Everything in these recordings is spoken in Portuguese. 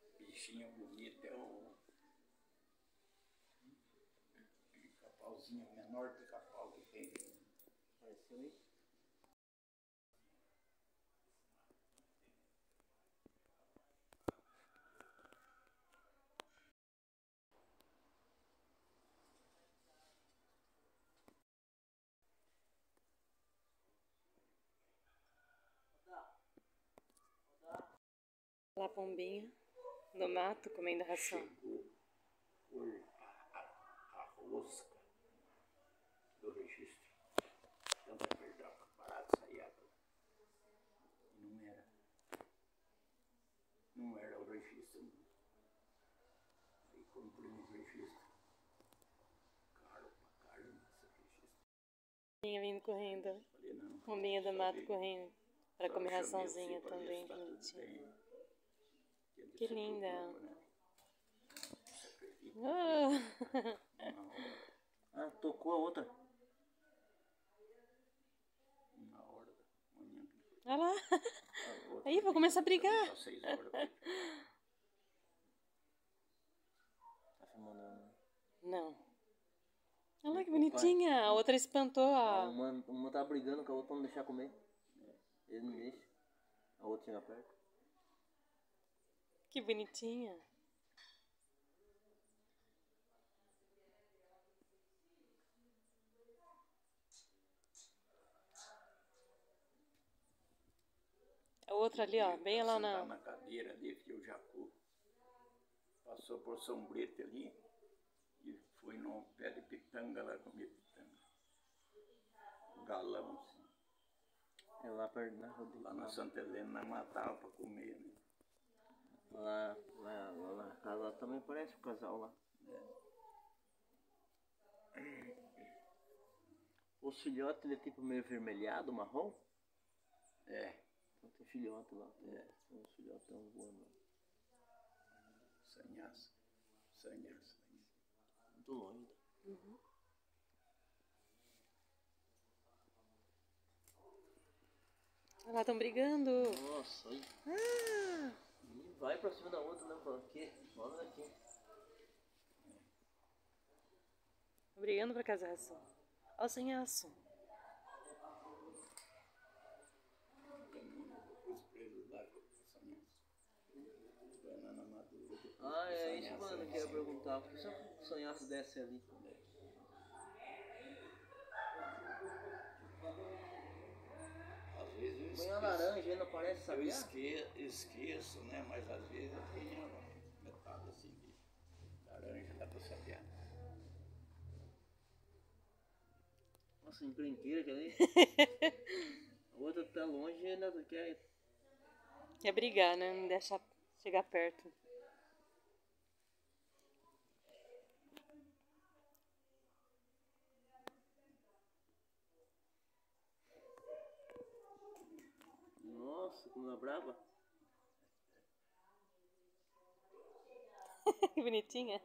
Mas bichinho bonito é o capauzinho menor que capau que tem. Apareceu aí? Pombinha no mato comendo ração. Chegou a, a, a rosca do registro. Não era. Não era o registro. Aí cumprimos o registro. Caro pra caramba esse registro. Pombinha vindo correndo. Falei, não. Pombinha do mato correndo. Para comer raçãozinha também, tá tudo bonitinha. bem. Que linda. Sacrifica Ah, tocou a outra. Uma hora da manhã. olha lá. Aí, vou começar a brigar. Tá filmando ela, né? Não. Olha lá que bonitinha. A outra espantou Ah, a. uma, uma tá brigando com a outra pra não deixar comer. Ele não deixa. A outra chega perto. Que bonitinha. A outra ali, ó, bem lá Sentar na. na cadeira ali, que o Jacu passou por São Brito ali e foi no pé de pitanga lá comer pitanga. Um galão, assim. É lá perto? Rodrigo? Lá na Santa Helena matava pra comer, né? Lá, lá, lá na casa lá também parece o casal lá. Os filhotes, ele é tipo meio avermelhado, marrom? É, Então tem filhote lá. Tem, tem uns filhotão voando lá. sanhaça. Sanhaça. Muito longe. né? Olha lá, estão brigando. Nossa. Ah, vai pra cima da outra, né? Falando, que? Olha daqui. brigando pra casar ração. Olha o madura. Ah, é isso, mano, que eu ia perguntar. Por que se o sonhaço desce ali? Eu Põe esqueço. laranja não parece, Eu sabe? esque, esqueço, né? Mas às vezes eu tenho metade assim de laranja, dá pra saber. Nossa, encrenqueira que ali. A outra tá longe e ainda quer. Quer brigar, né? Não deixa chegar perto. Nossa, como é brava. que bonitinha.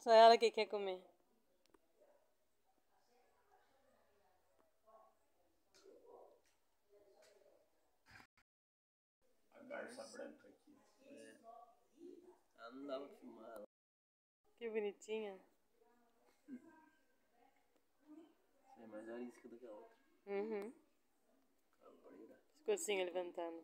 Só ela que quer comer. A garça branca aqui. Ah, não dava pra filmar ela. Que bonitinha. Do que a outra. Uhum. Cabreira. Pescocinho levantando.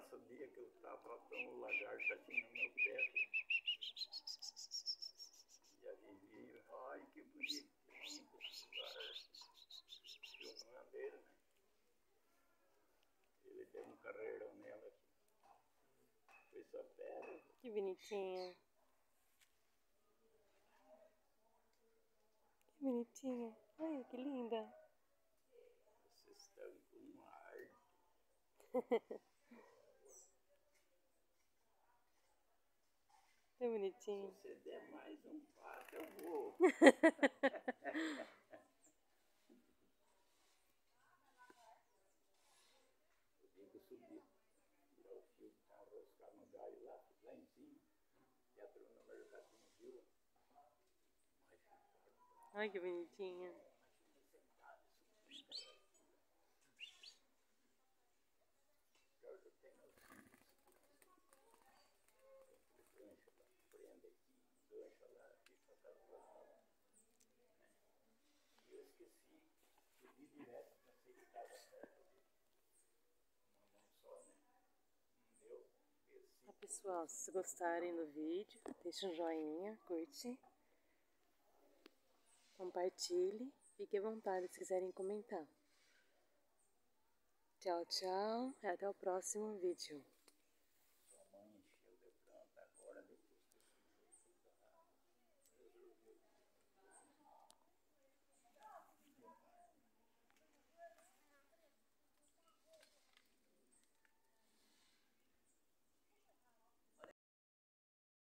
Passa o dia que eu estava tratando o lagarto aqui no meu pé. E a Vivi, ai que lagarto. Filmando ele, né? Ele deu um carreirão nela aqui. Foi só pedra. Que bonitinha. Que bonitinha. Ai, que linda. Vocês estão com arte. Que bonitinho. Se você der mais um passo, eu vou. Tenho que subir, tirar o fio que tá enroscado no galho lá, lá em cima. E entrou no mercadinho, viu? Mas ficaram Ai, que bonitinha. pior que eu tenho os filhos. Tem aquele gancho lá, prende aqui, gancho lá, fica com as duas mãos. Né? E eu esqueci, subi direto, pensei que estava perto dele. Uma mão só, né? Não deu, desci. Ah, pessoal, se gostarem do vídeo, deixa um joinha, curte. Compartilhe. Fique à vontade se quiserem comentar. Tchau, tchau. Até o próximo vídeo.